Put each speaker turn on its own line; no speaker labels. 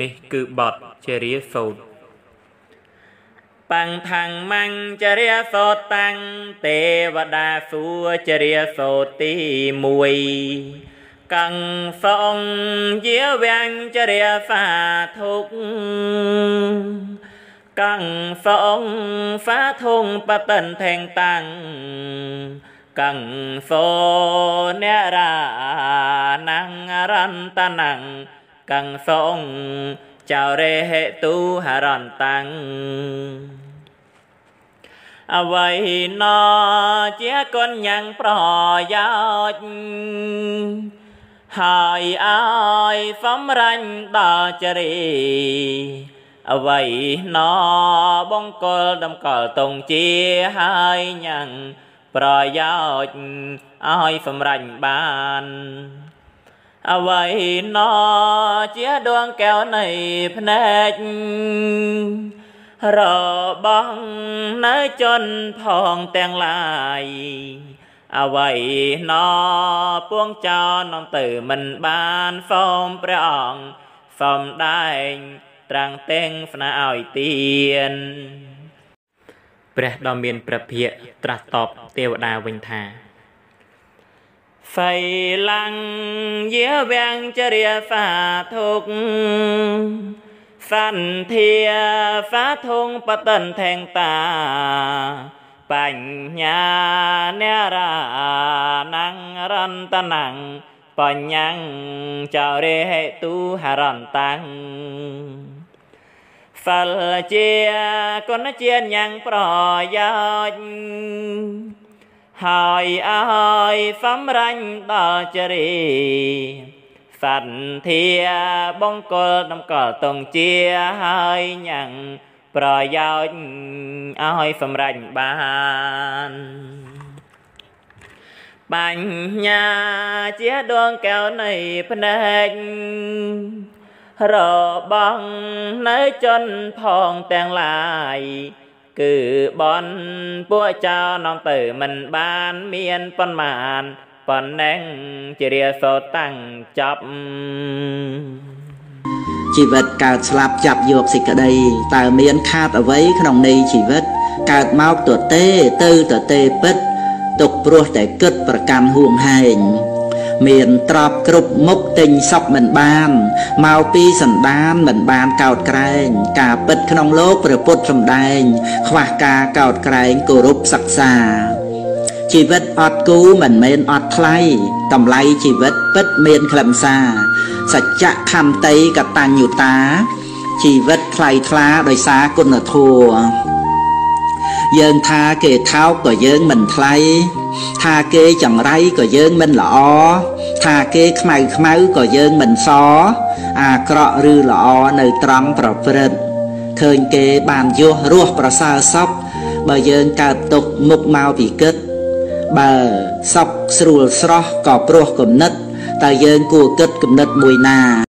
នេះគឺបទជារាសូត្របាំងថាំងម៉ាំងចរិយាសោតតាំងទេវតាសួរចរិយាសោតទី1កាំងសងជាវាំងចរិយាសាធុកកាំងសងហ្វាធុងបតិនថេងតាំងកាំងសោអ្នករាណាំងរន្តណាំង កាំងសងចៅរេហេតុហរន្តាំងអវ័យណជាកុនញ៉ាំងប្រយោជន៍ហើយអើយសំរាញ់ដល់ចរីអវ័យណបង្គលដំកល់តងជាហើយញ៉ាំងប្រយោជន៍ឲ្យសំរាញ់បាន អ្វីណជាដួងកែវនៃភ្នែករបស់នៅចនផងទាំងឡាយអ្វីណពួងចោនំទៅមិនបានសូមព្រះអង្គសំដែងត្រាំងទាំងស្នាឲ្យទៀនព្រះដ៏មានព្រះភិក្ខត្រាស់តបទេវតាវិញថា ហ្វៃឡាំងយាវាំងចរិយាសាធុកសន្ធាសាធុងបតិនថេងតាបញ្ញានារាណងរន្តណងបញ្ញាំងចរិហេតុហរន្តាំងហ្វលជាគុណជាញ៉ាំងប្រយោជន៍ ហើយអើយសំរាញ់ដល់ចរីសន្ធាបង្គលដំកល់តងជាហើយញ៉ាំងប្រយោជន៍ឲ្យសម្រេចបានបញ្ញាជាដួងកែវនៃភ្នែករបស់នៅចនផងទាំងឡាយ គឺបនពួកចោនាំទៅមិនបានមានប៉ុន្មានប៉ុណ្ណេះជារាសោតាំងចាប់
ជីវិតកើតស្លាប់ចាប់យកសេចក្តីតើមានខាតអ្វីក្នុងនៃជីវិត កើតមកទទេទៅទទេពិតទុកព្រោះតែគិតប្រកាន់ហួងហែង មានទ្របគ្រប់មុខទិញសពមិនបានមកពីសន្តានមិនបានកោតក្រែង ការពិតក្នុងលោកព្រះពុទ្ធសម្ដែង ខ្វះការកោតក្រែងគោរពសិក្សាជីវិតអត់គូមិនមែនអត់ថ្លៃតម្លៃជីវិតពិតមានខ្លឹមសារសច្ចៈខន្តីកតញ្ញុតា ជីវិតថ្លៃថ្លាដោយសារគុណធម៌ យើងថាគេថោកក៏យើងមិនថ្លៃថាគេចង្រៃក៏យើងមិនល្អថាគេខ្មៅខ្មៅក៏យើងមិនសអាក្រក់ឬល្អនៅត្រង់ប្រព្រឹត្តឃើញគេបានយោះរស់ប្រសើរសពបើយើងកើតទុកមុខមកពីគិតបើសពស្រួលស្រស់ក៏ព្រោះគំនិតតើយើងគួរគិតគំនិតមួយណា